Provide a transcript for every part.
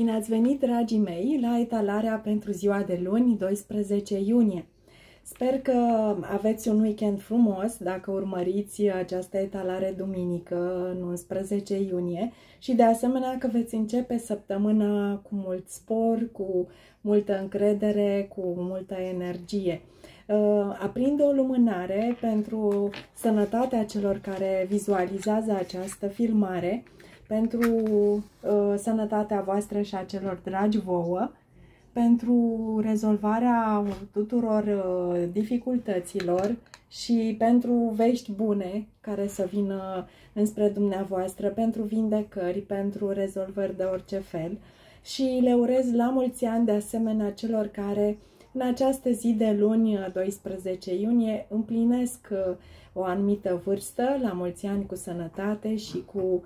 Bine ați venit, dragii mei, la etalarea pentru ziua de luni, 12 iunie. Sper că aveți un weekend frumos dacă urmăriți această etalare duminică, în 11 iunie, și de asemenea că veți începe săptămâna cu mult spor, cu multă încredere, cu multă energie. Uh, aprinde o lumânare pentru sănătatea celor care vizualizează această filmare, pentru uh, sănătatea voastră și a celor dragi vouă, pentru rezolvarea tuturor uh, dificultăților și pentru vești bune care să vină înspre dumneavoastră, pentru vindecări, pentru rezolvări de orice fel. Și le urez la mulți ani de asemenea celor care în această zi de luni, 12 iunie, împlinesc uh, o anumită vârstă, la mulți ani cu sănătate și cu uh,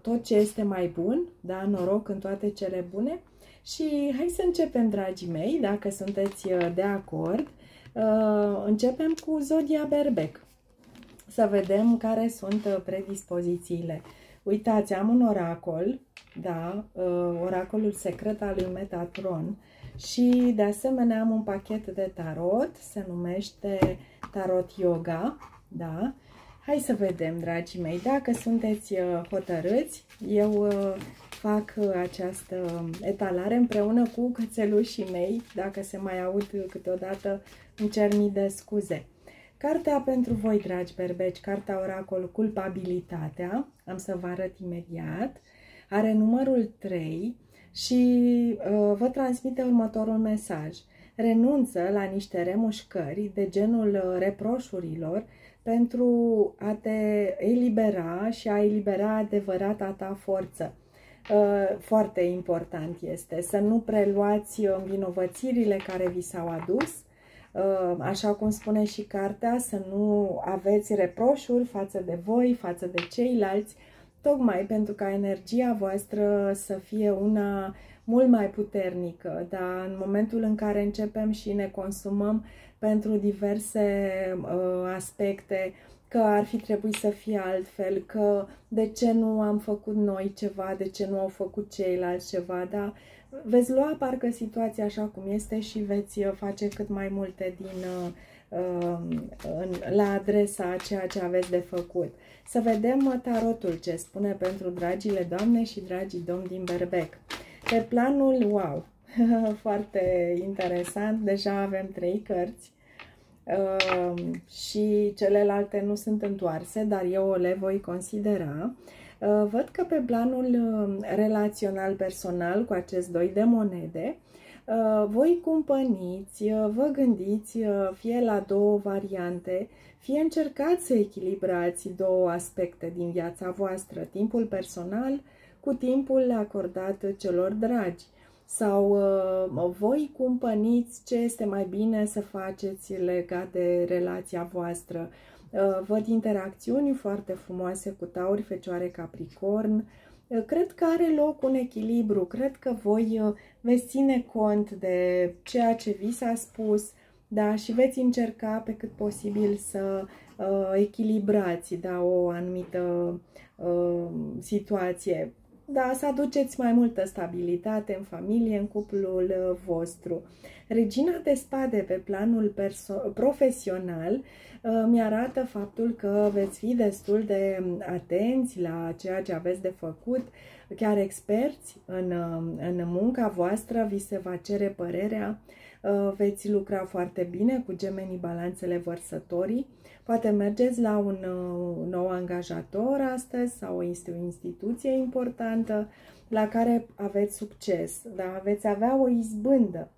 tot ce este mai bun, da, noroc în toate cele bune. Și hai să începem, dragii mei, dacă sunteți uh, de acord. Uh, începem cu Zodia Berbec. Să vedem care sunt uh, predispozițiile. Uitați, am un oracol, da, uh, oracolul secret al lui Metatron și de asemenea am un pachet de tarot, se numește Tarot Yoga, da? Hai să vedem, dragii mei, dacă sunteți uh, hotărâți, eu uh, fac uh, această etalare împreună cu cățelușii mei, dacă se mai aud câteodată, îmi cer mii de scuze. Cartea pentru voi, dragi berbeci, cartea oracol Culpabilitatea, am să vă arăt imediat, are numărul 3 și uh, vă transmite următorul mesaj. Renunță la niște remușcări de genul reproșurilor pentru a te elibera și a elibera adevărata ta forță. Uh, foarte important este să nu preluați învinovățirile care vi s-au adus, uh, așa cum spune și cartea, să nu aveți reproșuri față de voi, față de ceilalți, tocmai pentru ca energia voastră să fie una mult mai puternică, dar în momentul în care începem și ne consumăm pentru diverse uh, aspecte, că ar fi trebuit să fie altfel, că de ce nu am făcut noi ceva, de ce nu au făcut ceilalți ceva, dar veți lua parcă situația așa cum este și veți uh, face cât mai multe din uh, în, la adresa a ceea ce aveți de făcut. Să vedem uh, tarotul ce spune pentru dragile doamne și dragii domni din Berbec. Pe planul, wow, foarte interesant, deja avem trei cărți. Uh, și celelalte nu sunt întoarse, dar eu le voi considera. Uh, văd că pe planul uh, relațional personal cu acest doi de monede, uh, voi cumpăniți, uh, vă gândiți uh, fie la două variante, fie încercați să echilibrați două aspecte din viața voastră, timpul personal cu timpul acordat celor dragi sau uh, voi cumpăniți ce este mai bine să faceți legat de relația voastră. Uh, văd interacțiuni foarte frumoase cu tauri, fecioare, capricorn. Uh, cred că are loc un echilibru, cred că voi uh, veți ține cont de ceea ce vi s-a spus, da, și veți încerca pe cât posibil să uh, echilibrați da, o anumită uh, situație da, să aduceți mai multă stabilitate în familie, în cuplul uh, vostru. Regina de spade pe planul profesional uh, mi-arată faptul că veți fi destul de um, atenți la ceea ce aveți de făcut, chiar experți în, um, în munca voastră, vi se va cere părerea, uh, veți lucra foarte bine cu gemenii balanțele vărsătorii, Poate mergeți la un uh, nou angajator astăzi sau o instituție importantă la care aveți succes, dar veți avea o izbândă.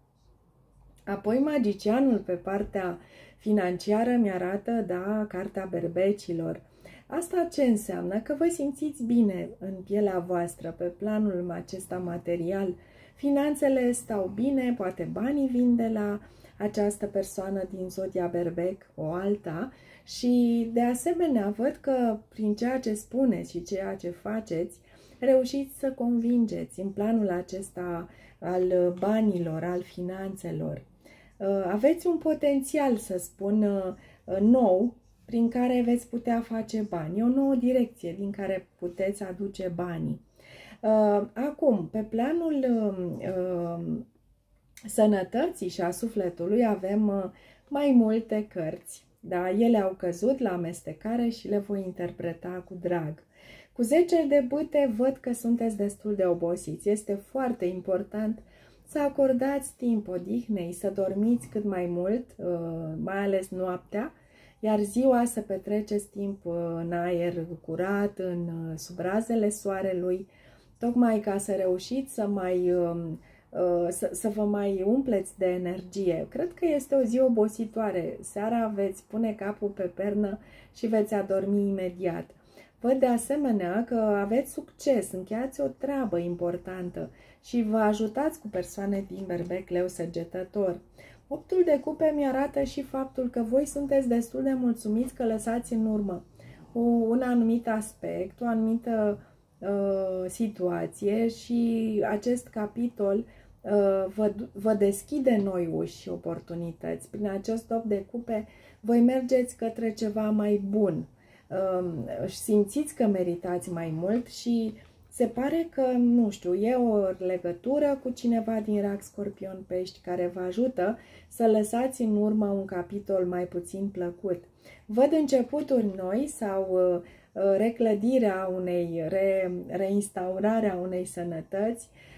Apoi magicianul pe partea financiară mi-arată, da, cartea berbecilor. Asta ce înseamnă? Că vă simțiți bine în pielea voastră, pe planul acesta material. Finanțele stau bine, poate banii vin de la această persoană din zodia berbec, o alta, și de asemenea văd că prin ceea ce spuneți și ceea ce faceți, reușiți să convingeți în planul acesta al banilor, al finanțelor. Uh, aveți un potențial, să spun, uh, nou, prin care veți putea face bani. E o nouă direcție din care puteți aduce banii. Acum, pe planul sănătății și a sufletului avem mai multe cărți. Da, ele au căzut la amestecare și le voi interpreta cu drag. Cu 10 de bâte văd că sunteți destul de obosiți. Este foarte important să acordați timp odihnei, să dormiți cât mai mult, uh, mai ales noaptea, iar ziua să petreceți timp uh, în aer curat, în uh, sub razele soarelui, tocmai ca să reușiți să mai um, să, să vă mai umpleți de energie. Cred că este o zi obositoare. Seara veți pune capul pe pernă și veți adormi imediat. Văd de asemenea că aveți succes, încheiați o treabă importantă și vă ajutați cu persoane din berbec leu săgetător. Optul de cupe mi-arată și faptul că voi sunteți destul de mulțumiți că lăsați în urmă un anumit aspect, o anumită uh, situație și acest capitol uh, vă, vă deschide noi uși și oportunități. Prin acest op de cupe voi mergeți către ceva mai bun Um, simțiți că meritați mai mult și se pare că, nu știu, e o legătură cu cineva din rac scorpion pești care vă ajută să lăsați în urmă un capitol mai puțin plăcut. Văd începuturi noi sau uh, uh, reclădirea unei, re, reinstaurarea unei sănătăți, uh,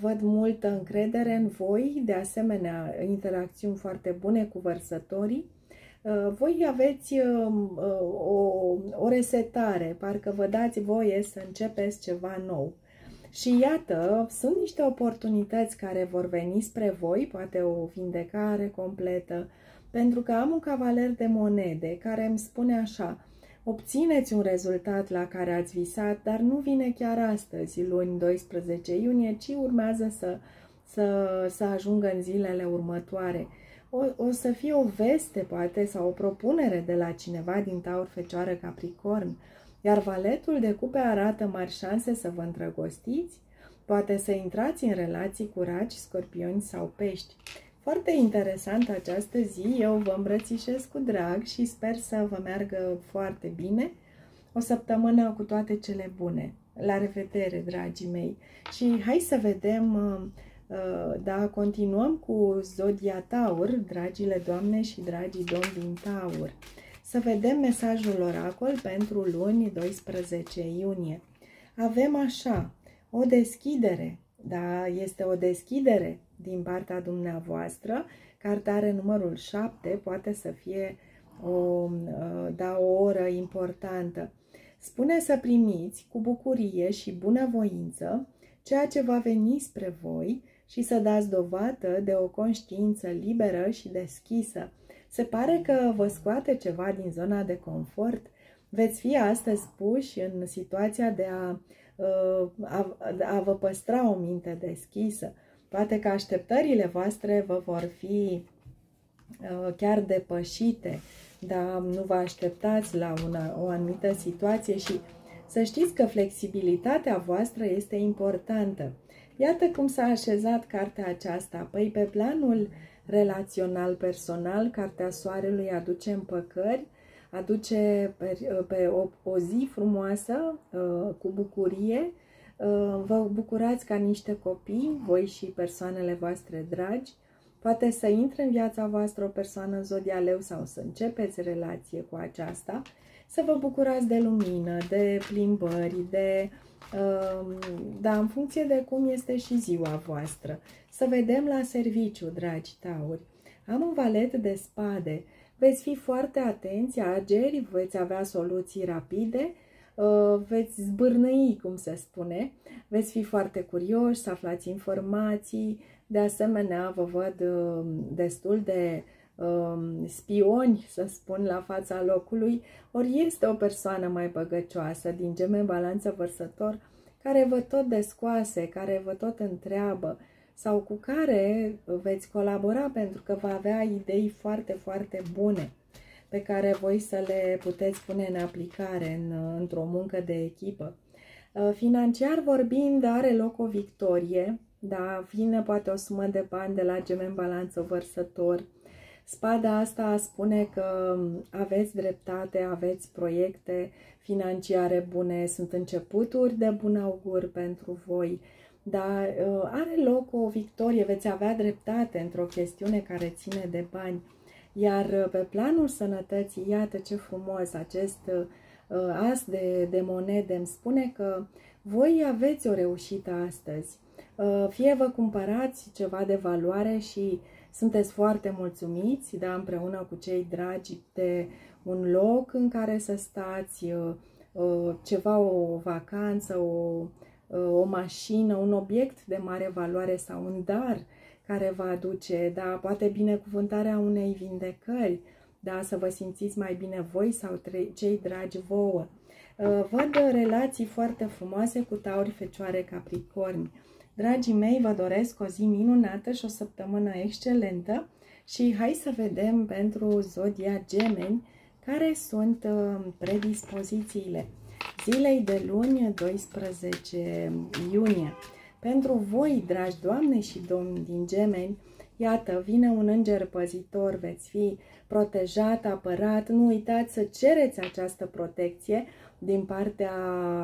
văd multă încredere în voi, de asemenea interacțiuni foarte bune cu vărsătorii, Uh, voi aveți um, uh, o, o resetare, parcă vă dați voie să începeți ceva nou. Și iată, sunt niște oportunități care vor veni spre voi, poate o vindecare completă, pentru că am un cavaler de monede care îmi spune așa, obțineți un rezultat la care ați visat, dar nu vine chiar astăzi, luni 12 iunie, ci urmează să, să, să ajungă în zilele următoare o, o să fie o veste, poate, sau o propunere de la cineva din Taur, Fecioară, Capricorn, iar valetul de cupe arată mari șanse să vă îndrăgostiți, poate să intrați în relații cu raci, scorpioni sau pești. Foarte interesant această zi, eu vă îmbrățișez cu drag și sper să vă meargă foarte bine. O săptămână cu toate cele bune. La revedere, dragii mei! Și hai să vedem uh, Uh, da, continuăm cu Zodia Taur, dragile doamne și dragii domni din Taur. Să vedem mesajul oracol pentru luni 12 iunie. Avem așa, o deschidere, da, este o deschidere din partea dumneavoastră, cartea are numărul 7, poate să fie o, uh, da, o oră importantă. Spune să primiți cu bucurie și bunăvoință ceea ce va veni spre voi și să dați dovadă de o conștiință liberă și deschisă. Se pare că vă scoate ceva din zona de confort. Veți fi astăzi puși în situația de a, uh, a, a vă păstra o minte deschisă. Poate că așteptările voastre vă vor fi uh, chiar depășite, dar nu vă așteptați la una, o anumită situație și să știți că flexibilitatea voastră este importantă. Iată cum s-a așezat cartea aceasta. Păi pe planul relațional personal, cartea soarelui aduce împăcări, aduce pe, pe o, o zi frumoasă, uh, cu bucurie. Uh, vă bucurați ca niște copii, voi și persoanele voastre dragi. Poate să intre în viața voastră o persoană zodia leu sau să începeți relație cu aceasta. Să vă bucurați de lumină, de plimbări, de uh, da, în funcție de cum este și ziua voastră. Să vedem la serviciu, dragi tauri. Am un valet de spade. Veți fi foarte atenți, ageri, veți avea soluții rapide, uh, veți zbârnăi, cum se spune, veți fi foarte curioși să aflați informații, de asemenea vă văd uh, destul de um, spioni, să spun, la fața locului, ori este o persoană mai băgăcioasă din geme balanță vărsător, care vă tot descoase, care vă tot întreabă sau cu care veți colabora pentru că va avea idei foarte, foarte bune pe care voi să le puteți pune în aplicare în, într-o muncă de echipă. Uh, financiar vorbind, are loc o victorie, da, vine poate o sumă de bani de la gemen balanță vărsător, Spada asta spune că aveți dreptate, aveți proiecte financiare bune, sunt începuturi de bun augur pentru voi, dar uh, are loc o victorie, veți avea dreptate într-o chestiune care ține de bani. Iar uh, pe planul sănătății, iată ce frumos, acest uh, as de, de monede îmi spune că voi aveți o reușită astăzi. Fie vă cumpărați ceva de valoare și sunteți foarte mulțumiți, da, împreună cu cei dragi de un loc în care să stați, ceva, o vacanță, o, o mașină, un obiect de mare valoare sau un dar care va aduce, da, poate binecuvântarea unei vindecări, da, să vă simțiți mai bine voi sau cei dragi vouă. Văd relații foarte frumoase cu tauri, fecioare, capricorni. Dragii mei, vă doresc o zi minunată și o săptămână excelentă și hai să vedem pentru zodia gemeni care sunt uh, predispozițiile zilei de luni 12 iunie. Pentru voi, dragi doamne și domni din gemeni, iată, vine un înger păzitor, veți fi protejat, apărat, nu uitați să cereți această protecție din partea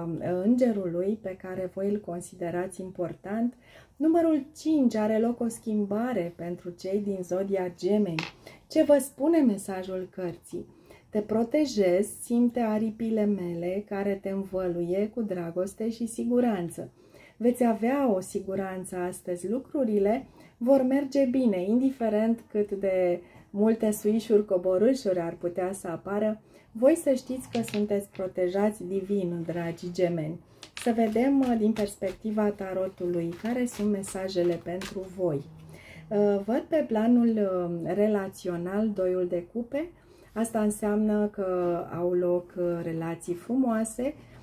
uh, îngerului pe care voi îl considerați important. Numărul 5 are loc o schimbare pentru cei din zodia gemeni. Ce vă spune mesajul cărții? Te protejez, simte aripile mele care te învăluie cu dragoste și siguranță. Veți avea o siguranță astăzi. Lucrurile vor merge bine, indiferent cât de multe suișuri, coborâșuri ar putea să apară. Voi să știți că sunteți protejați divin, dragi gemeni. Să vedem uh, din perspectiva tarotului care sunt mesajele pentru voi. Uh, văd pe planul uh, relațional doiul de cupe, Asta înseamnă că au loc uh, relații frumoase, uh,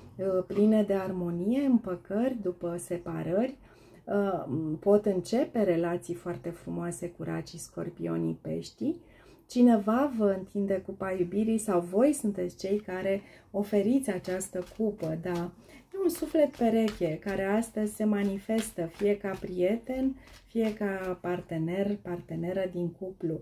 pline de armonie, împăcări după separări. Uh, pot începe relații foarte frumoase cu racii, scorpionii, peștii. Cineva vă întinde cupa iubirii sau voi sunteți cei care oferiți această cupă, da? E un suflet pereche care astăzi se manifestă fie ca prieten, fie ca partener, parteneră din cuplu.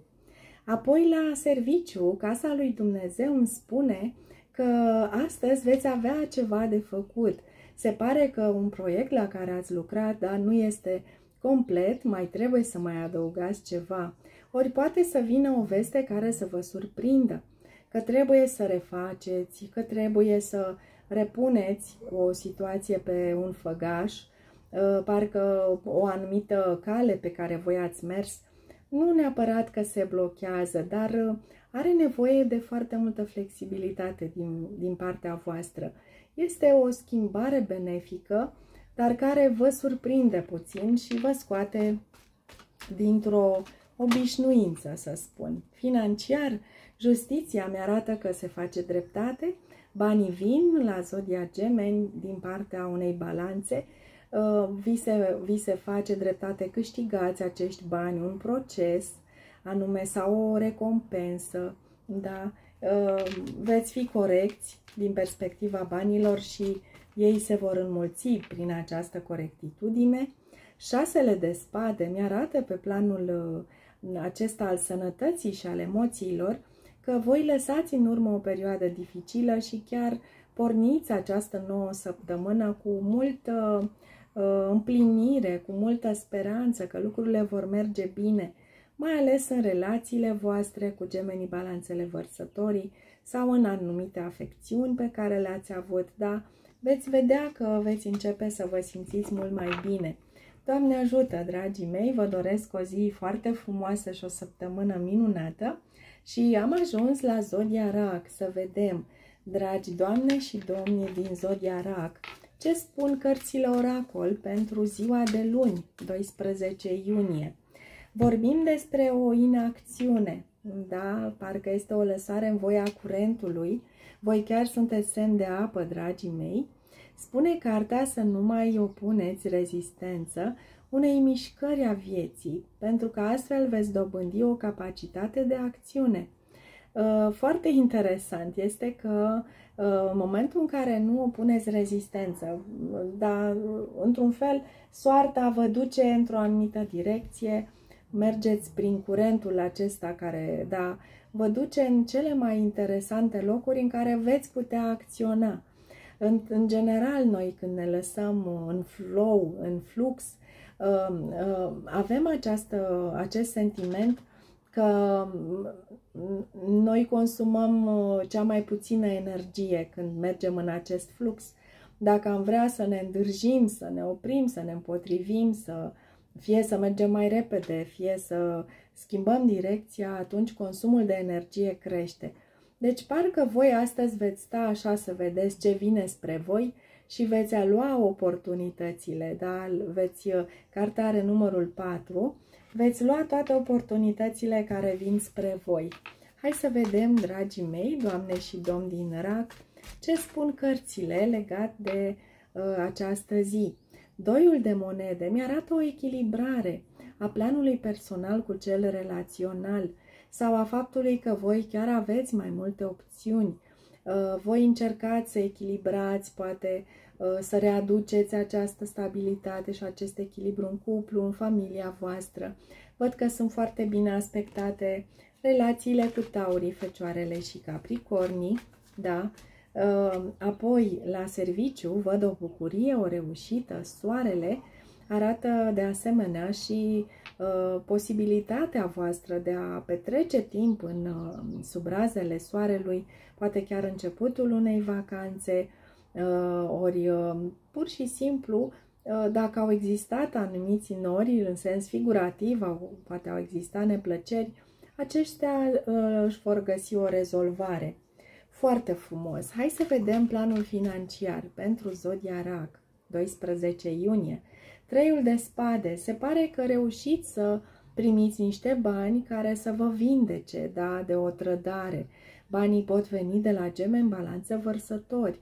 Apoi la serviciu, Casa lui Dumnezeu îmi spune că astăzi veți avea ceva de făcut. Se pare că un proiect la care ați lucrat, dar nu este complet, mai trebuie să mai adăugați ceva. Ori poate să vină o veste care să vă surprindă, că trebuie să refaceți, că trebuie să repuneți o situație pe un făgaș, ă, parcă o anumită cale pe care voi ați mers nu neapărat că se blochează, dar uh, are nevoie de foarte multă flexibilitate din, din partea voastră. Este o schimbare benefică, dar care vă surprinde puțin și vă scoate dintr-o obișnuință, să spun. Financiar, justiția mi-arată că se face dreptate, banii vin la Zodia Gemeni din partea unei balanțe, Uh, vi se, vi se face dreptate, câștigați acești bani, un proces anume sau o recompensă, da? Uh, veți fi corecți din perspectiva banilor și ei se vor înmulți prin această corectitudine. Șasele de spade mi-arată pe planul uh, acesta al sănătății și al emoțiilor că voi lăsați în urmă o perioadă dificilă și chiar porniți această nouă săptămână cu multă Uh, împlinire, cu multă speranță că lucrurile vor merge bine, mai ales în relațiile voastre cu gemenii balanțele vărsătorii sau în anumite afecțiuni pe care le-ați avut, da? Veți vedea că veți începe să vă simțiți mult mai bine. Doamne ajută, dragii mei, vă doresc o zi foarte frumoasă și o săptămână minunată și am ajuns la Zodia Rac să vedem, dragi doamne și domni din Zodia Rac, ce spun cărțile oracol pentru ziua de luni, 12 iunie? Vorbim despre o inacțiune, da? Parcă este o lăsare în voia curentului. Voi chiar sunteți semn de apă, dragii mei. Spune cartea să nu mai opuneți rezistență unei mișcări a vieții, pentru că astfel veți dobândi o capacitate de acțiune. Uh, foarte interesant este că în momentul în care nu opuneți rezistență, dar într-un fel soarta vă duce într-o anumită direcție, mergeți prin curentul acesta care, da, vă duce în cele mai interesante locuri în care veți putea acționa. În, în general, noi când ne lăsăm în flow, în flux, uh, uh, avem această, acest sentiment că noi consumăm uh, cea mai puțină energie când mergem în acest flux. Dacă am vrea să ne îndârjim, să ne oprim, să ne împotrivim, să fie să mergem mai repede, fie să schimbăm direcția, atunci consumul de energie crește. Deci parcă voi astăzi veți sta așa să vedeți ce vine spre voi și veți alua oportunitățile, da? Veți, uh, cartea are numărul 4, veți lua toate oportunitățile care vin spre voi. Hai să vedem, dragii mei, doamne și domn din rac, ce spun cărțile legat de uh, această zi. Doiul de monede mi-arată o echilibrare a planului personal cu cel relațional sau a faptului că voi chiar aveți mai multe opțiuni. Uh, voi încercați să echilibrați, poate uh, să readuceți această stabilitate și acest echilibru în cuplu, în familia voastră. Văd că sunt foarte bine aspectate relațiile cu taurii, fecioarele și capricornii, da? Uh, apoi, la serviciu, văd o bucurie, o reușită, soarele arată de asemenea și uh, posibilitatea voastră de a petrece timp în uh, sub razele soarelui, poate chiar începutul unei vacanțe, ori pur și simplu dacă au existat anumiți nori în sens figurativ, au, poate au existat neplăceri, aceștia își vor găsi o rezolvare. Foarte frumos! Hai să vedem planul financiar pentru Zodia Rac, 12 iunie. Treiul de spade. Se pare că reușiți să primiți niște bani care să vă vindece da, de o trădare. Banii pot veni de la geme în balanță vărsători.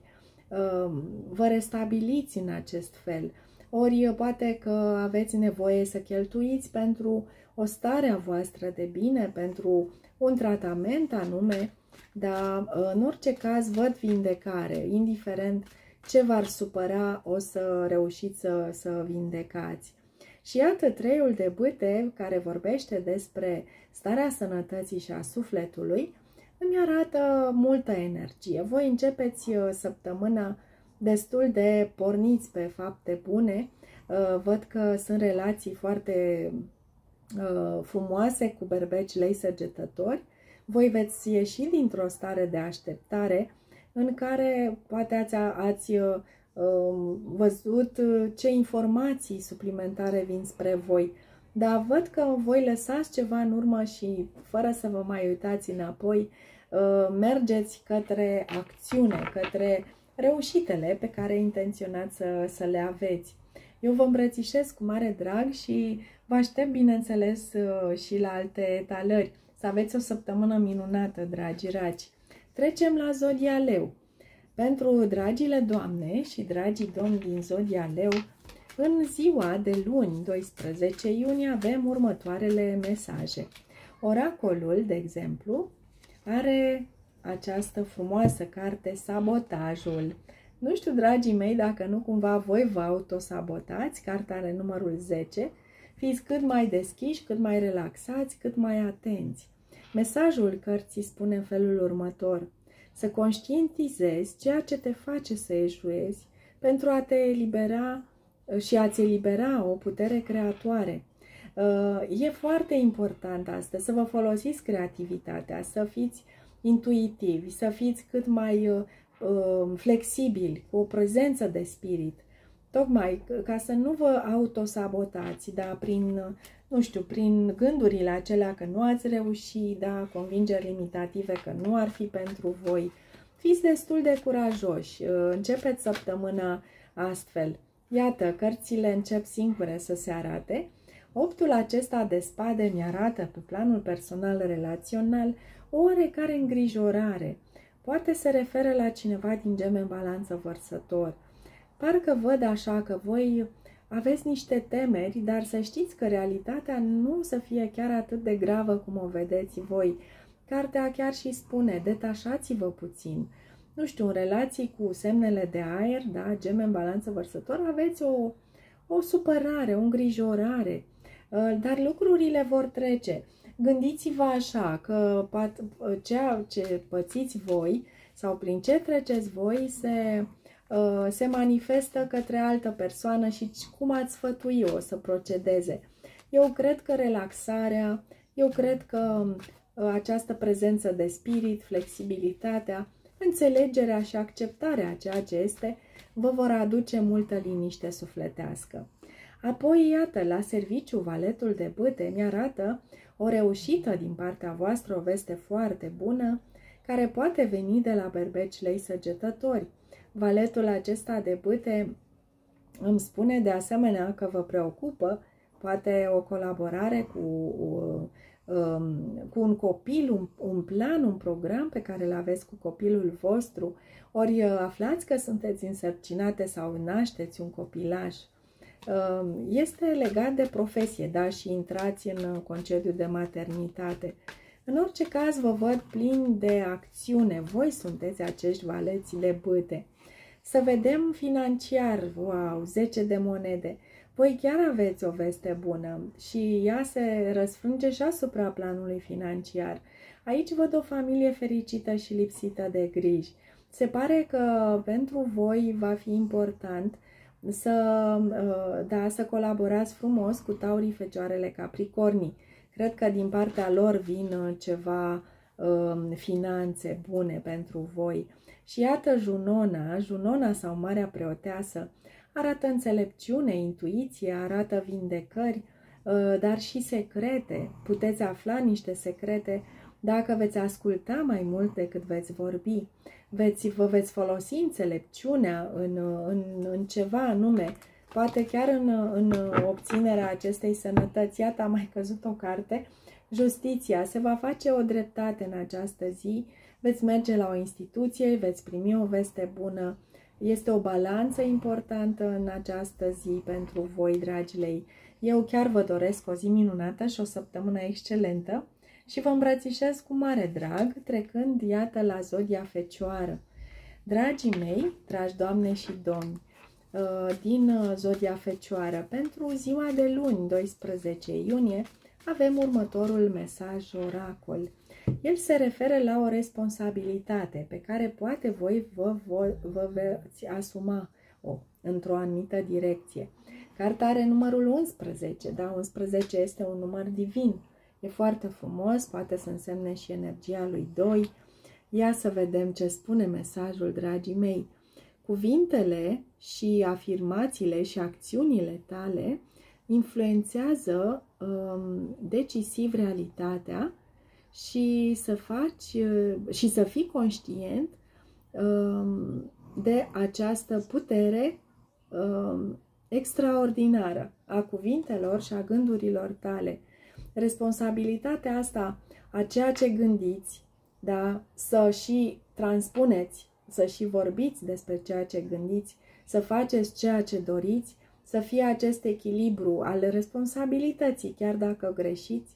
Ehm, vă restabiliți în acest fel. Ori poate că aveți nevoie să cheltuiți pentru o stare a voastră de bine, pentru un tratament anume dar în orice caz văd vindecare, indiferent ce v-ar supăra, o să reușiți să, să vindecați. Și iată treiul de bâte care vorbește despre starea sănătății și a sufletului, îmi arată multă energie. Voi începeți uh, săptămâna destul de porniți pe fapte bune. Uh, văd că sunt relații foarte uh, frumoase cu berbeci lei săgetători voi veți ieși dintr-o stare de așteptare în care poate ați, ați uh, um, văzut uh, ce informații suplimentare vin spre voi, dar văd că voi lăsați ceva în urmă și fără să vă mai uitați înapoi, uh, mergeți către acțiune, către reușitele pe care intenționați să, să le aveți. Eu vă îmbrățișez cu mare drag și vă aștept, bineînțeles, și la alte etalări. Să aveți o săptămână minunată, dragi raci! Trecem la Zodia Leu. Pentru dragile doamne și dragii domni din Zodia Leu, în ziua de luni, 12 iunie, avem următoarele mesaje. Oracolul, de exemplu, are această frumoasă carte, Sabotajul. Nu știu, dragii mei, dacă nu cumva voi vă autosabotați, cartea are numărul 10, Fiți cât mai deschiși, cât mai relaxați, cât mai atenți. Mesajul cărții spune în felul următor. Să conștientizezi ceea ce te face să eșuezi pentru a te elibera uh, și a-ți elibera o putere creatoare. Uh, e foarte important astăzi să vă folosiți creativitatea, să fiți intuitivi, să fiți cât mai uh, flexibili, cu o prezență de spirit. Tocmai ca să nu vă autosabotați, da, prin, nu știu, prin gândurile acelea că nu ați reușit, da, convingeri limitative că nu ar fi pentru voi. Fiți destul de curajoși, începeți săptămâna astfel. Iată, cărțile încep singure să se arate. Optul acesta de spade mi-arată pe planul personal relațional o oarecare îngrijorare. Poate se referă la cineva din geme în balanță vărsător – Parcă văd așa că voi aveți niște temeri, dar să știți că realitatea nu să fie chiar atât de gravă cum o vedeți voi. Cartea chiar și spune, detașați-vă puțin. Nu știu, în relații cu semnele de aer, da, geme în balanță vărsător, aveți o, o supărare, o îngrijorare. dar lucrurile vor trece. Gândiți-vă așa că ceea ce pățiți voi sau prin ce treceți voi se, se manifestă către altă persoană și cum ați sfătui-o să procedeze. Eu cred că relaxarea, eu cred că această prezență de spirit, flexibilitatea, înțelegerea și acceptarea a ceea ce este, vă vor aduce multă liniște sufletească. Apoi, iată, la serviciu, valetul de bâte mi-arată o reușită din partea voastră, o veste foarte bună, care poate veni de la berbeci lei săgetători. Valetul acesta de bâte îmi spune de asemenea că vă preocupă poate o colaborare cu, um, cu un copil, un, un plan, un program pe care îl aveți cu copilul vostru, ori uh, aflați că sunteți însărcinate sau nașteți un copilaj. Um, este legat de profesie, da, și intrați în uh, concediu de maternitate. În orice caz, vă văd plin de acțiune. Voi sunteți acești valeți de bâte. Să vedem financiar, wow, 10 de monede. Voi chiar aveți o veste bună și ea se răsfrânge și asupra planului financiar. Aici văd o familie fericită și lipsită de griji. Se pare că pentru voi va fi important să, uh, da, să colaborați frumos cu taurii, fecioarele, capricornii. Cred că din partea lor vin uh, ceva um, finanțe bune pentru voi. Și iată Junona, Junona sau Marea Preoteasă, arată înțelepciune, intuiție, arată vindecări, uh, dar și secrete. Puteți afla niște secrete dacă veți asculta mai mult decât veți vorbi. Veți, vă veți folosi înțelepciunea în, în, în ceva anume, poate chiar în, în obținerea acestei sănătăți. Iată, a mai căzut o carte. Justiția. Se va face o dreptate în această zi. Veți merge la o instituție, veți primi o veste bună este o balanță importantă în această zi pentru voi, dragilei. Eu chiar vă doresc o zi minunată și o săptămână excelentă și vă îmbrățișez cu mare drag, trecând, iată, la Zodia Fecioară. Dragii mei, dragi doamne și domni, uh, din uh, Zodia Fecioară, pentru ziua de luni, 12 iunie, avem următorul mesaj oracol – el se referă la o responsabilitate pe care poate voi vă, vă, vă veți asuma o într-o anumită direcție. Carta are numărul 11, da? 11 este un număr divin. E foarte frumos, poate să însemne și energia lui 2. Ia să vedem ce spune mesajul, dragii mei. Cuvintele și afirmațiile și acțiunile tale influențează um, decisiv realitatea și să faci uh, și să fii conștient um, de această putere um, extraordinară a cuvintelor și a gândurilor tale. Responsabilitatea asta a ceea ce gândiți, da, să și transpuneți, să și vorbiți despre ceea ce gândiți, să faceți ceea ce doriți, să fie acest echilibru al responsabilității, chiar dacă greșiți,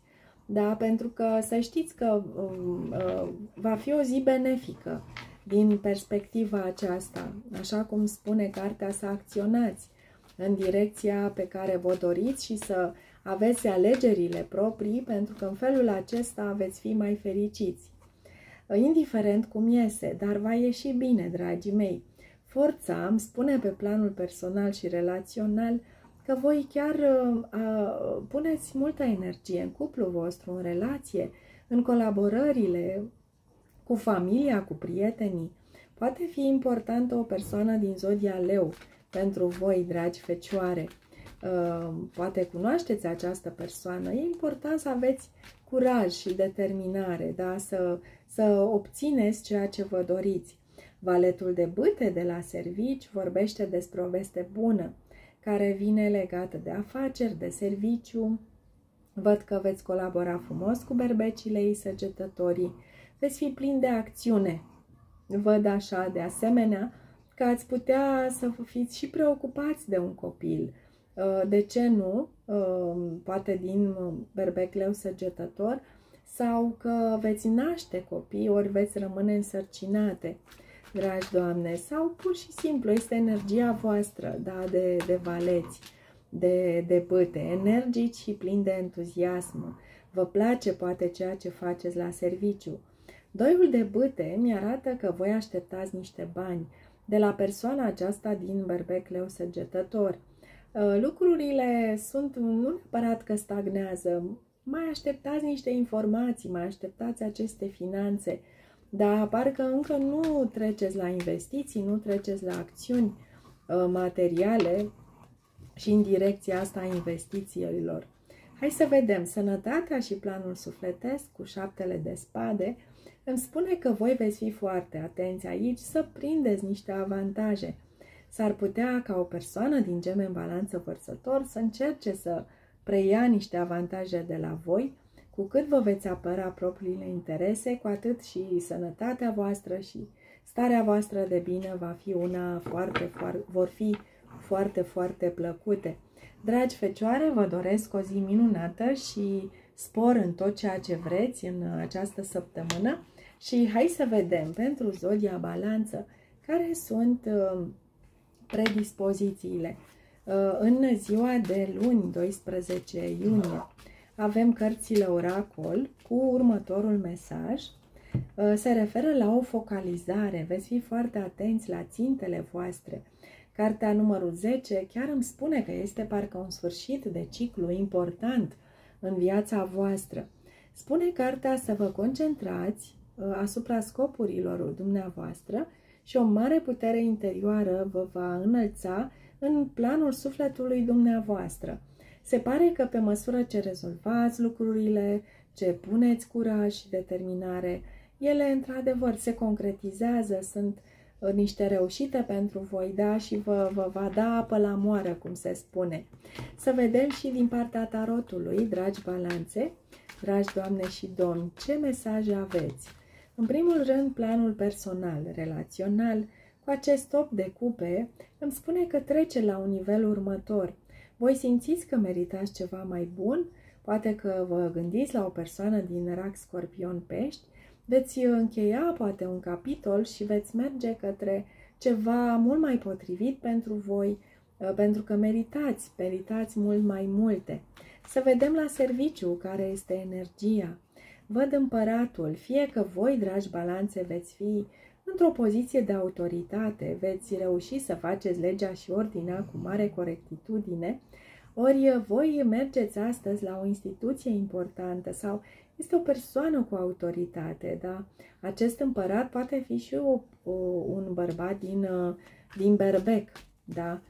da? Pentru că să știți că um, uh, va fi o zi benefică din perspectiva aceasta. Așa cum spune cartea, să acționați în direcția pe care vă doriți și să aveți alegerile proprii, pentru că în felul acesta veți fi mai fericiți. Indiferent cum iese, dar va ieși bine, dragii mei. Forța îmi spune pe planul personal și relațional că voi chiar uh, puneți multă energie în cuplul vostru, în relație, în colaborările cu familia, cu prietenii. Poate fi importantă o persoană din zodia leu pentru voi, dragi fecioare. Uh, poate cunoașteți această persoană. E important să aveți curaj și determinare, da? să, să obțineți ceea ce vă doriți. Valetul de bâte de la servici vorbește despre o veste bună care vine legată de afaceri, de serviciu. Văd că veți colabora frumos cu berbecile ei săgetătorii. Veți fi plini de acțiune. Văd așa, de asemenea, că ați putea să fiți și preocupați de un copil. Uh, de ce nu? Uh, poate din berbec leu săgetător sau că veți naște copii ori veți rămâne însărcinate dragi doamne, sau pur și simplu este energia voastră, da, de, de valeți. de, de bâte, energici și plini de entuziasm. Vă place poate ceea ce faceți la serviciu. Doiul de bâte mi arată că voi așteptați niște bani de la persoana aceasta din berbec leu săgetător. Uh, lucrurile sunt nu neapărat că stagnează, mai așteptați niște informații, mai așteptați aceste finanțe, dar parcă încă nu treceți la investiții, nu treceți la acțiuni uh, materiale și în direcția asta a investițiilor. Hai să vedem, sănătatea și planul sufletesc cu șaptele de spade îmi spune că voi veți fi foarte atenți aici să prindeți niște avantaje. S-ar putea ca o persoană din geme în balanță vărsător să încerce să preia niște avantaje de la voi, cu cât vă veți apăra propriile interese, cu atât și sănătatea voastră și starea voastră de bine va fi una foarte, foarte vor fi foarte, foarte plăcute. Dragi fecioare, vă doresc o zi minunată și spor în tot ceea ce vreți în această săptămână și hai să vedem pentru Zodia Balanță care sunt uh, predispozițiile. Uh, în ziua de luni, 12 iunie, avem cărțile Oracol cu următorul mesaj. Uh, se referă la o focalizare. Veți fi foarte atenți la țintele voastre. Cartea numărul 10 chiar îmi spune că este parcă un sfârșit de ciclu important în viața voastră. Spune cartea să vă concentrați uh, asupra scopurilor dumneavoastră și o mare putere interioară vă va înălța în planul sufletului dumneavoastră. Se pare că pe măsură ce rezolvați lucrurile, ce puneți curaj și determinare, ele într-adevăr se concretizează, sunt uh, niște reușite pentru voi, da, și vă, vă va da apă la moară, cum se spune. Să vedem și din partea tarotului, dragi balanțe, dragi doamne și domni, ce mesaje aveți. În primul rând, planul personal, relațional, cu acest top de cupe, îmi spune că trece la un nivel următor. Voi simțiți că meritați ceva mai bun? Poate că vă gândiți la o persoană din rac scorpion pești? Veți încheia poate un capitol și veți merge către ceva mult mai potrivit pentru voi, uh, pentru că meritați, meritați mult mai multe. Să vedem la serviciu care este energia. Văd împăratul, fie că voi, dragi balanțe, veți fi într-o poziție de autoritate, veți reuși să faceți legea și ordinea cu mare corectitudine, ori voi mergeți astăzi la o instituție importantă sau este o persoană cu autoritate, da? Acest împărat poate fi și o, o, un bărbat din, din berbec, da?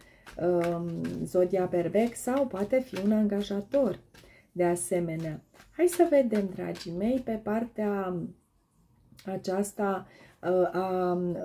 Um, zodia berbec sau poate fi un angajator de asemenea. Hai să vedem, dragii mei, pe partea aceasta uh, a um,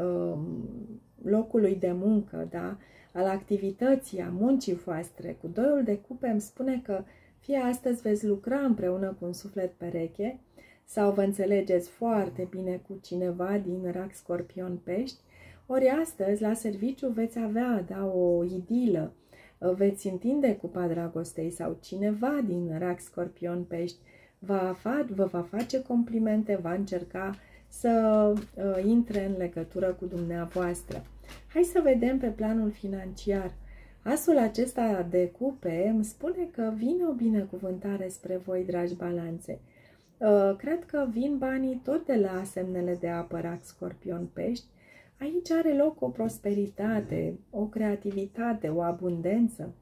locului de muncă, da? al activității, a muncii voastre. Cu doiul de cupe îmi spune că fie astăzi veți lucra împreună cu un suflet pereche sau vă înțelegeți foarte bine cu cineva din rac scorpion pești, ori astăzi la serviciu veți avea da, o idilă, veți întinde cupa dragostei sau cineva din rac scorpion pești va fa- vă va face complimente, va încerca să uh, intre în legătură cu dumneavoastră. Hai să vedem pe planul financiar. Asul acesta de cupe îmi spune că vine o binecuvântare spre voi, dragi balanțe. Uh, cred că vin banii tot de la semnele de apărat scorpion pești. Aici are loc o prosperitate, o creativitate, o abundență.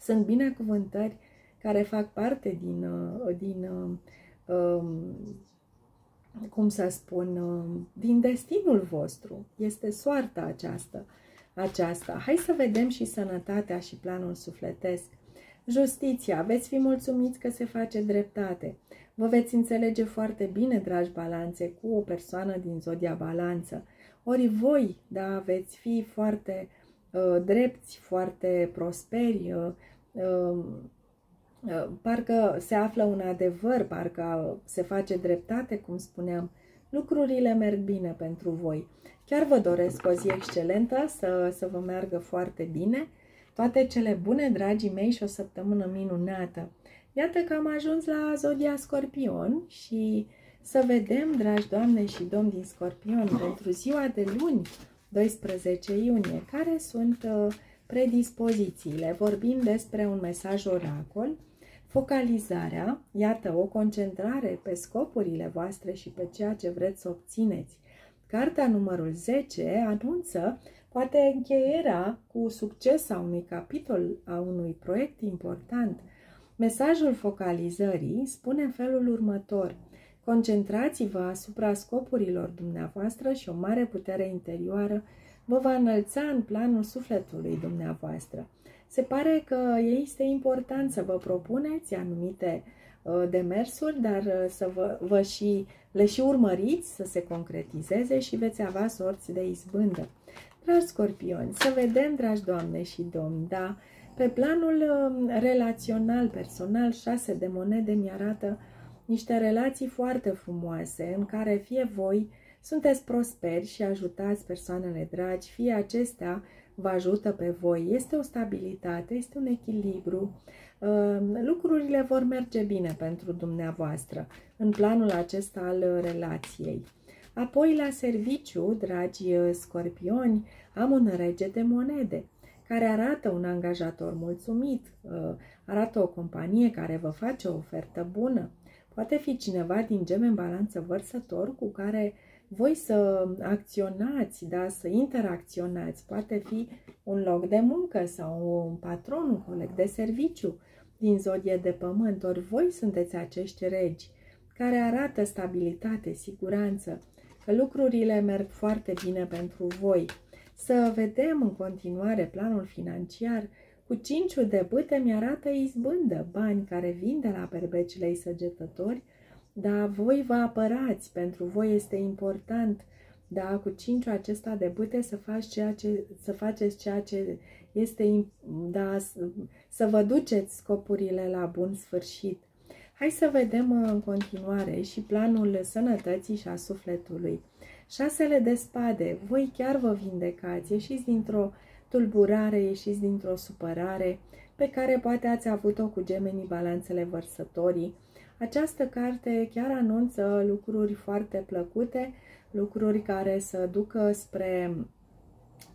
Sunt binecuvântări care fac parte din, uh, din uh, um, cum să spun, um, din destinul vostru. Este soarta aceasta. aceasta. Hai să vedem și sănătatea și planul sufletesc. Justiția. Veți fi mulțumiți că se face dreptate. Vă veți înțelege foarte bine, dragi balanțe, cu o persoană din zodia balanță. Ori voi, da, veți fi foarte uh, drepți, foarte prosperi, uh, uh, Uh, parcă se află un adevăr, parcă se face dreptate, cum spuneam, lucrurile merg bine pentru voi. Chiar vă doresc o zi excelentă, să, să vă meargă foarte bine, toate cele bune, dragii mei, și o săptămână minunată. Iată că am ajuns la Zodia Scorpion și să vedem, dragi doamne și domni din Scorpion, pentru ziua de luni, 12 iunie, care sunt uh, predispozițiile. Vorbim despre un mesaj oracol, focalizarea, iată, o concentrare pe scopurile voastre și pe ceea ce vreți să obțineți. Cartea numărul 10 anunță poate încheierea cu succes a unui capitol, a unui proiect important. Mesajul focalizării spune în felul următor. Concentrați-vă asupra scopurilor dumneavoastră și o mare putere interioară vă va înălța în planul sufletului dumneavoastră. Se pare că este important să vă propuneți anumite uh, demersuri, dar uh, să vă, vă și, le și urmăriți să se concretizeze și veți avea sorți de izbândă. Dragi scorpioni, să vedem, dragi doamne și domni, da, pe planul uh, relațional, personal, șase de monede mi-arată niște relații foarte frumoase în care fie voi sunteți prosperi și ajutați persoanele dragi, fie acestea vă ajută pe voi. Este o stabilitate, este un echilibru. Uh, lucrurile vor merge bine pentru dumneavoastră în planul acesta al relației. Apoi, la serviciu, dragi scorpioni, am un rege de monede care arată un angajator mulțumit, uh, arată o companie care vă face o ofertă bună. Poate fi cineva din geme în balanță vărsător cu care voi să acționați, da, să interacționați. Poate fi un loc de muncă sau un patron, un coleg de serviciu din zodie de pământ, ori voi sunteți acești regi care arată stabilitate, siguranță, că lucrurile merg foarte bine pentru voi. Să vedem în continuare planul financiar. Cu cinciul de bâte mi-arată izbândă, bani care vin de la perbecile săgetători, dar voi vă apărați, pentru voi este important, da, cu cinciul acesta de bâte să, faci ceea ce, să faceți ceea ce este, da, să vă duceți scopurile la bun sfârșit. Hai să vedem în continuare și planul sănătății și a sufletului. Șasele de spade, voi chiar vă vindecați, ieșiți dintr-o tulburare, ieșiți dintr-o supărare pe care poate ați avut-o cu gemenii balanțele vărsătorii. Această carte chiar anunță lucruri foarte plăcute, lucruri care să ducă spre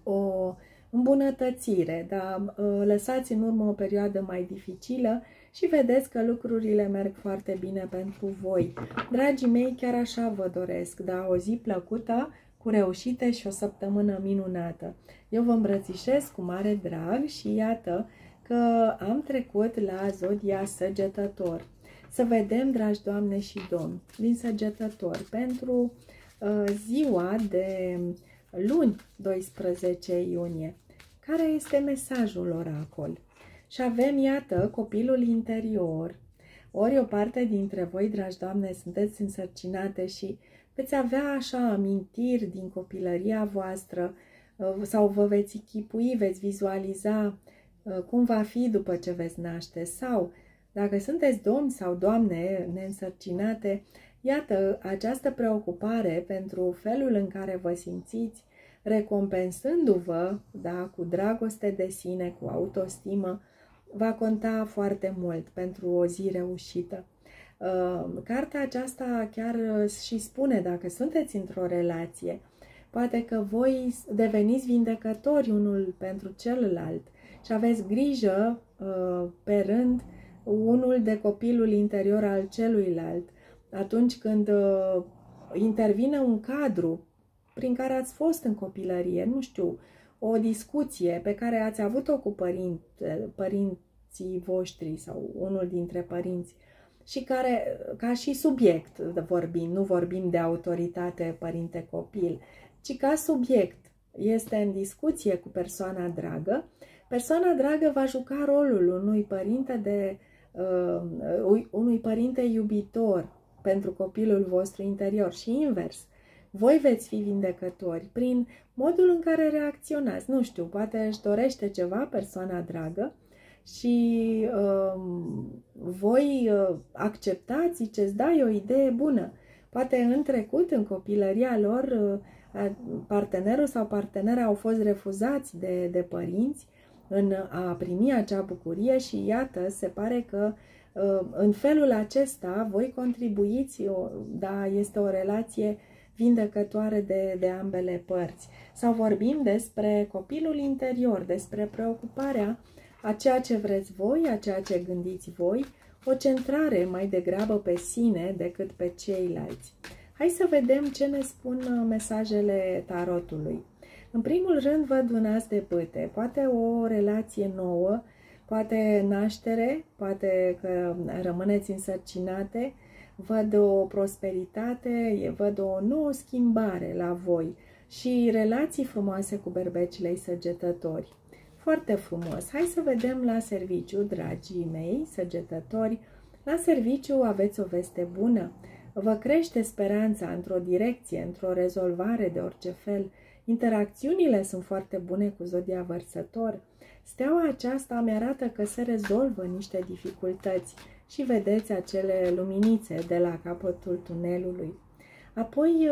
o îmbunătățire, dar ă, lăsați în urmă o perioadă mai dificilă și vedeți că lucrurile merg foarte bine pentru voi. Dragii mei, chiar așa vă doresc, da, o zi plăcută, cu reușite și o săptămână minunată. Eu vă îmbrățișez cu mare drag și iată că am trecut la zodia săgetător. Să vedem, dragi doamne și domni, din săgetător, pentru uh, ziua de luni 12 iunie. Care este mesajul oracol? Și avem, iată, copilul interior. Ori o parte dintre voi, dragi doamne, sunteți însărcinate și veți avea așa amintiri din copilăria voastră uh, sau vă veți echipui, veți vizualiza uh, cum va fi după ce veți naște sau dacă sunteți domni sau doamne neînsărcinate, iată această preocupare pentru felul în care vă simțiți, recompensându-vă da, cu dragoste de sine, cu autostimă, va conta foarte mult pentru o zi reușită. Uh, cartea aceasta chiar și spune dacă sunteți într-o relație, poate că voi deveniți vindecători unul pentru celălalt și aveți grijă uh, pe rând unul de copilul interior al celuilalt. Atunci când uh, intervine un cadru prin care ați fost în copilărie, nu știu, o discuție pe care ați avut-o cu părinte, părinții voștri sau unul dintre părinți și care, ca și subiect vorbim, nu vorbim de autoritate părinte-copil, ci ca subiect este în discuție cu persoana dragă, persoana dragă va juca rolul unui părinte de uh, unui părinte iubitor pentru copilul vostru interior și invers. Voi veți fi vindecători prin modul în care reacționați. Nu știu, poate își dorește ceva persoana dragă și uh, voi uh, acceptați, ziceți, da, e o idee bună. Poate în trecut, în copilăria lor, uh, partenerul sau partenera au fost refuzați de, de părinți în a primi acea bucurie și iată, se pare că uh, în felul acesta voi contribuiți, da, este o relație vindecătoare de, de ambele părți. Sau vorbim despre copilul interior, despre preocuparea a ceea ce vreți voi, a ceea ce gândiți voi, o centrare mai degrabă pe sine decât pe ceilalți. Hai să vedem ce ne spun mesajele tarotului. În primul rând văd un as de pâte, poate o relație nouă, poate naștere, poate că rămâneți însărcinate, văd o prosperitate, văd o nouă schimbare la voi și relații frumoase cu berbecii săgetători. Foarte frumos! Hai să vedem la serviciu, dragii mei, săgetători. La serviciu aveți o veste bună. Vă crește speranța într-o direcție, într-o rezolvare de orice fel. Interacțiunile sunt foarte bune cu zodia vărsător. Steaua aceasta mi arată că se rezolvă niște dificultăți și vedeți acele luminițe de la capătul tunelului. Apoi,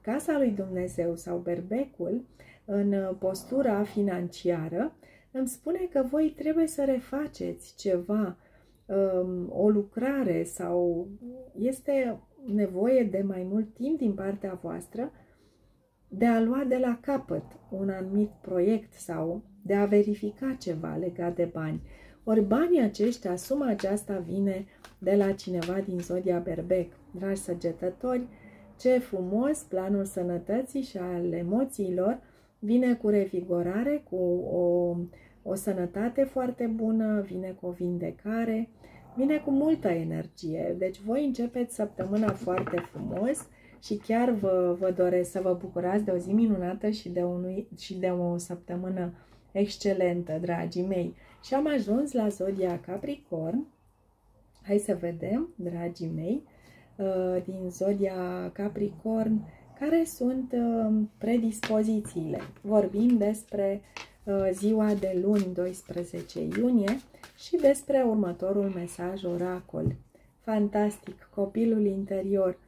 casa lui Dumnezeu sau berbecul, în postura financiară, îmi spune că voi trebuie să refaceți ceva, um, o lucrare sau este nevoie de mai mult timp din partea voastră de a lua de la capăt un anumit proiect sau de a verifica ceva legat de bani. Ori banii aceștia, suma aceasta vine de la cineva din Zodia Berbec. Dragi săgetători, ce frumos planul sănătății și al emoțiilor vine cu revigorare, cu o, o sănătate foarte bună, vine cu o vindecare, vine cu multă energie. Deci voi începeți săptămâna foarte frumos și chiar vă, vă doresc să vă bucurați de o zi minunată și de, unui, și de o săptămână excelentă, dragii mei. Și am ajuns la Zodia Capricorn. Hai să vedem, dragii mei, uh, din Zodia Capricorn, care sunt uh, predispozițiile. Vorbim despre uh, ziua de luni 12 iunie și despre următorul mesaj oracol. Fantastic, copilul interior.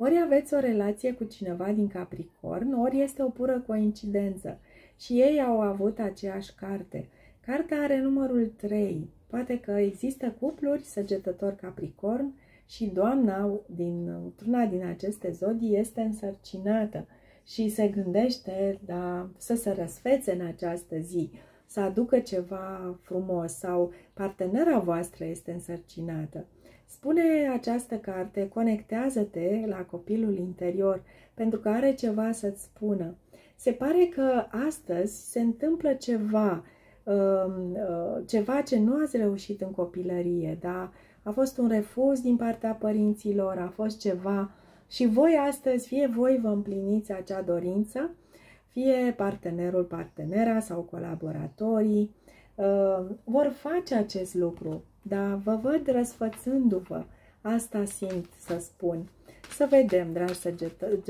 Ori aveți o relație cu cineva din Capricorn, ori este o pură coincidență și ei au avut aceeași carte. Cartea are numărul 3. Poate că există cupluri săgetător Capricorn și doamna din una din aceste zodii este însărcinată și se gândește da, să se răsfețe în această zi, să aducă ceva frumos sau partenera voastră este însărcinată. Spune această carte, conectează-te la copilul interior pentru că are ceva să-ți spună. Se pare că astăzi se întâmplă ceva, um, uh, ceva ce nu ați reușit în copilărie, da? A fost un refuz din partea părinților, a fost ceva și voi astăzi, fie voi vă împliniți acea dorință, fie partenerul, partenera sau colaboratorii uh, vor face acest lucru, dar vă văd răsfățându-vă. Asta simt să spun. Să vedem, dragi,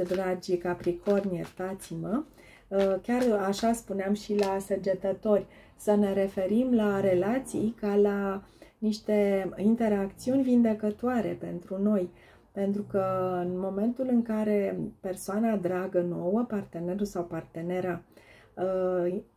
dragi capricorni, iertați-mă, Uh, chiar așa spuneam și la săgetători, să ne referim la relații ca la niște interacțiuni vindecătoare pentru noi. Pentru că în momentul în care persoana dragă nouă, partenerul sau partenera, uh,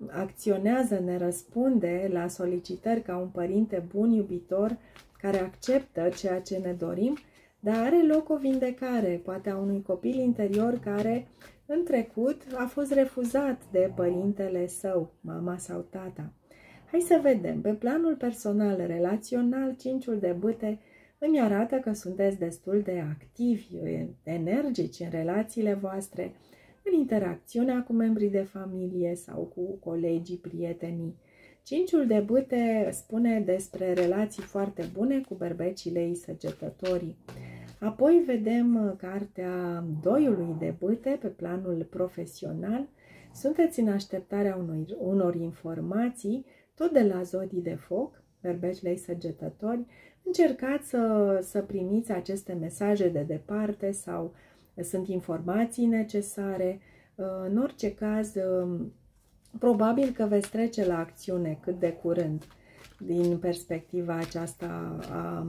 acționează, ne răspunde la solicitări ca un părinte bun, iubitor, care acceptă ceea ce ne dorim, dar are loc o vindecare, poate a unui copil interior care în trecut a fost refuzat de părintele său, mama sau tata. Hai să vedem, pe planul personal, relațional, cinciul de bâte îmi arată că sunteți destul de activi, energici în relațiile voastre, în interacțiunea cu membrii de familie sau cu colegii, prietenii. Cinciul de bâte spune despre relații foarte bune cu berbecii săgetătorii. Apoi vedem uh, cartea doiului de bâte pe planul profesional. Sunteți în așteptarea unor, unor informații, tot de la zodii de foc, berbeci lei săgetători. Încercați să, să primiți aceste mesaje de departe sau sunt informații necesare. Uh, în orice caz, um, probabil că veți trece la acțiune cât de curând din perspectiva aceasta a, a,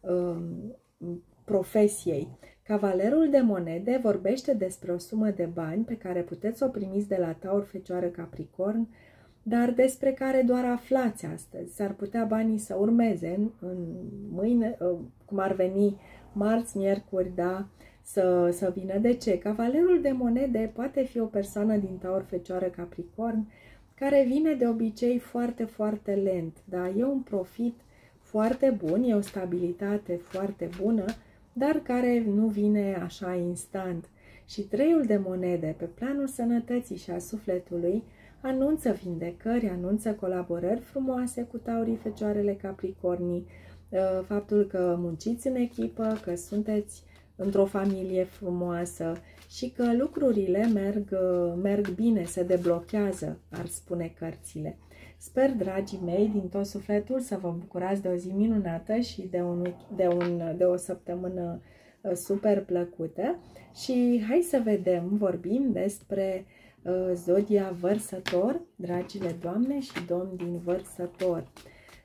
um, a profesiei. Cavalerul de monede vorbește despre o sumă de bani pe care puteți o primiți de la Taur, Fecioară, Capricorn, dar despre care doar aflați astăzi. S-ar putea banii să urmeze în, în mâine, ă, cum ar veni marți, miercuri, da, să, să vină. De ce? Cavalerul de monede poate fi o persoană din Taur, Fecioară, Capricorn, care vine de obicei foarte, foarte lent, da? E un profit foarte bun, e o stabilitate foarte bună, dar care nu vine așa instant. Și treiul de monede, pe planul sănătății și a sufletului, anunță vindecări, anunță colaborări frumoase cu taurii, fecioarele, capricornii, uh, faptul că munciți în echipă, că sunteți într-o familie frumoasă și că lucrurile merg, uh, merg bine, se deblochează, ar spune cărțile. Sper, dragii mei, din tot sufletul să vă bucurați de o zi minunată și de, un, de, un, de o săptămână uh, super plăcută și hai să vedem, vorbim despre uh, zodia vărsător, dragile doamne și domni din vărsător.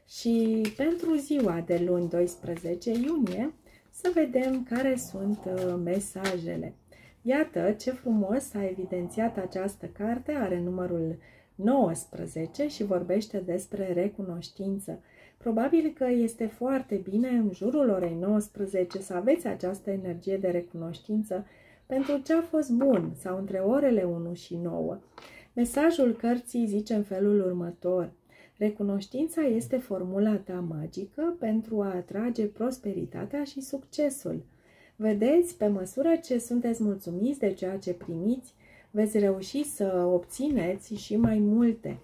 Și pentru ziua de luni 12 iunie să vedem care sunt uh, mesajele. Iată ce frumos a evidențiat această carte, are numărul 19 și vorbește despre recunoștință. Probabil că este foarte bine în jurul orei 19 să aveți această energie de recunoștință pentru ce a fost bun sau între orele 1 și 9. Mesajul cărții zice în felul următor. Recunoștința este formula ta magică pentru a atrage prosperitatea și succesul. Vedeți, pe măsură ce sunteți mulțumiți de ceea ce primiți, veți reuși să obțineți și mai multe.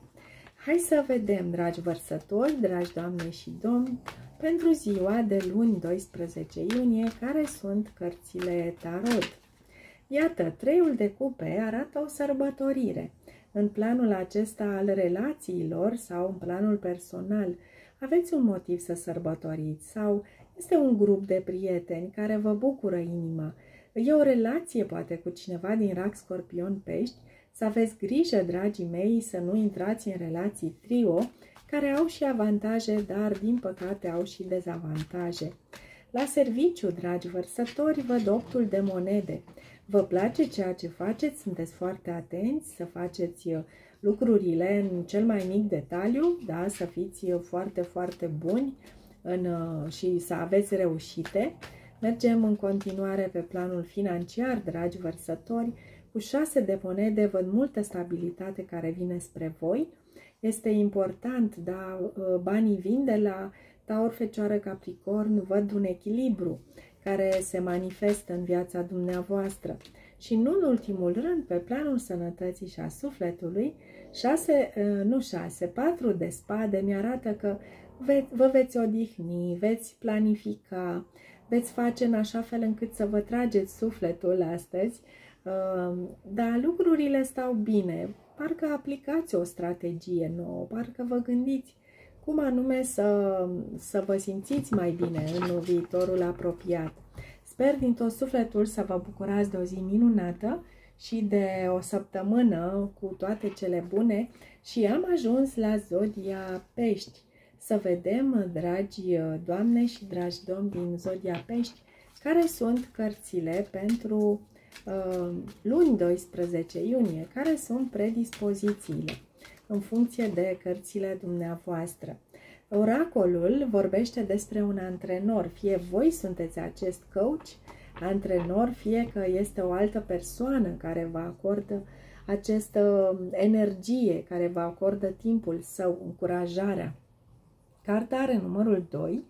Hai să vedem, dragi vărsători, dragi doamne și domni, pentru ziua de luni 12 iunie, care sunt cărțile tarot. Iată, treiul de cupe arată o sărbătorire. În planul acesta al relațiilor sau în planul personal, aveți un motiv să sărbătoriți sau este un grup de prieteni care vă bucură inima, E o relație poate cu cineva din rac scorpion pești, să aveți grijă, dragii mei, să nu intrați în relații trio, care au și avantaje, dar din păcate au și dezavantaje. La serviciu, dragi vărsători, văd optul de monede. Vă place ceea ce faceți, sunteți foarte atenți să faceți uh, lucrurile în cel mai mic detaliu, da? să fiți uh, foarte, foarte buni în, uh, și să aveți reușite. Mergem în continuare pe planul financiar, dragi vărsători. Cu șase de monede văd multă stabilitate care vine spre voi. Este important, da, ă, banii vin de la Taur, Fecioară, Capricorn, văd un echilibru care se manifestă în viața dumneavoastră. Și nu în ultimul rând, pe planul sănătății și a sufletului, șase, ă, nu șase, patru de spade mi-arată că vă veți odihni, veți planifica, veți face în așa fel încât să vă trageți sufletul astăzi, uh, dar lucrurile stau bine. Parcă aplicați o strategie nouă, parcă vă gândiți cum anume să, să vă simțiți mai bine în viitorul apropiat. Sper din tot sufletul să vă bucurați de o zi minunată și de o săptămână cu toate cele bune și am ajuns la Zodia Pești să vedem, dragi doamne și dragi domni din Zodia Pești, care sunt cărțile pentru uh, luni 12 iunie, care sunt predispozițiile în funcție de cărțile dumneavoastră. Oracolul vorbește despre un antrenor, fie voi sunteți acest coach, antrenor, fie că este o altă persoană care vă acordă această energie, care vă acordă timpul său, încurajarea. Carta are numărul 2,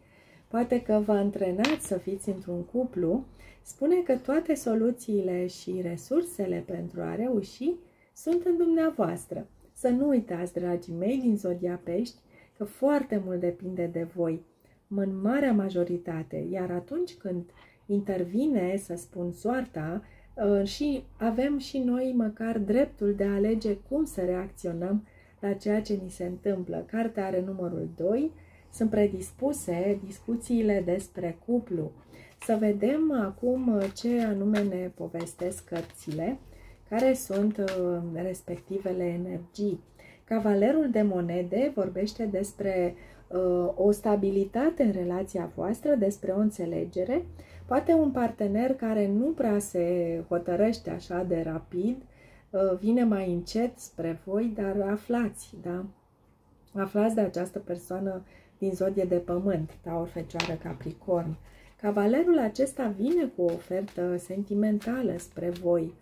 poate că vă antrenați să fiți într-un cuplu, spune că toate soluțiile și resursele pentru a reuși sunt în dumneavoastră. Să nu uitați, dragii mei din Zodia Pești, că foarte mult depinde de voi, în marea majoritate, iar atunci când intervine, să spun, soarta, ă, și avem și noi măcar dreptul de a alege cum să reacționăm la ceea ce ni se întâmplă. Cartea are numărul 2, sunt predispuse discuțiile despre cuplu. Să vedem acum ce anume ne povestesc cărțile, care sunt uh, respectivele energii. Cavalerul de monede vorbește despre uh, o stabilitate în relația voastră, despre o înțelegere, poate un partener care nu prea se hotărăște așa de rapid, uh, vine mai încet spre voi, dar aflați, da? Aflați de această persoană din zodie de pământ, Taur, Fecioară, Capricorn. Cavalerul acesta vine cu o ofertă sentimentală spre voi.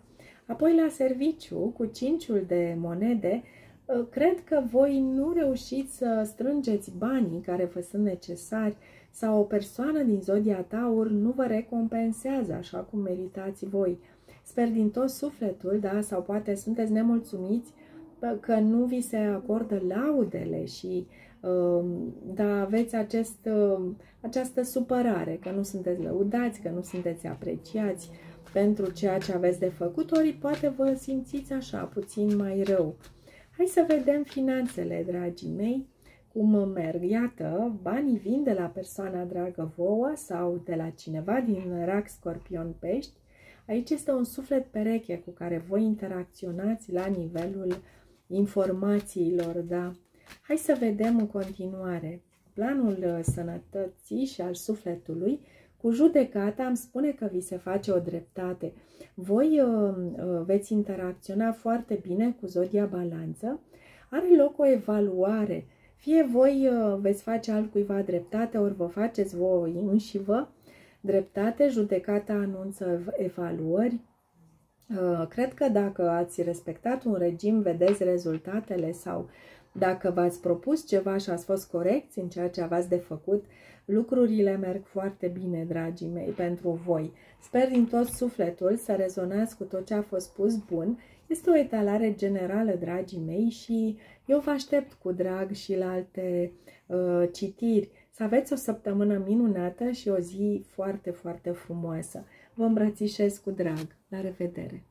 Apoi la serviciu, cu cinciul de monede, ă, cred că voi nu reușiți să strângeți banii care vă sunt necesari sau o persoană din zodia taur nu vă recompensează așa cum meritați voi. Sper din tot sufletul, da, sau poate sunteți nemulțumiți că nu vi se acordă laudele și um, da, aveți acest, um, această supărare, că nu sunteți lăudați, că nu sunteți apreciați pentru ceea ce aveți de făcut, ori poate vă simțiți așa, puțin mai rău. Hai să vedem finanțele, dragii mei, cum merg. Iată, banii vin de la persoana dragă vouă sau de la cineva din rac scorpion pești. Aici este un suflet pereche cu care voi interacționați la nivelul informațiilor, da? Hai să vedem în continuare planul uh, sănătății și al sufletului. Cu judecata am spune că vi se face o dreptate. Voi uh, uh, veți interacționa foarte bine cu zodia balanță. Are loc o evaluare. Fie voi uh, veți face altcuiva dreptate, ori vă faceți voi înși vă dreptate. Judecata anunță evaluări, Uh, cred că dacă ați respectat un regim, vedeți rezultatele sau dacă v-ați propus ceva și ați fost corecți în ceea ce aveați de făcut, lucrurile merg foarte bine, dragii mei, pentru voi. Sper din tot sufletul să rezonați cu tot ce a fost spus bun. Este o etalare generală, dragii mei, și eu vă aștept cu drag și la alte uh, citiri. Să aveți o săptămână minunată și o zi foarte, foarte frumoasă. Vă îmbrățișez cu drag. La revedere!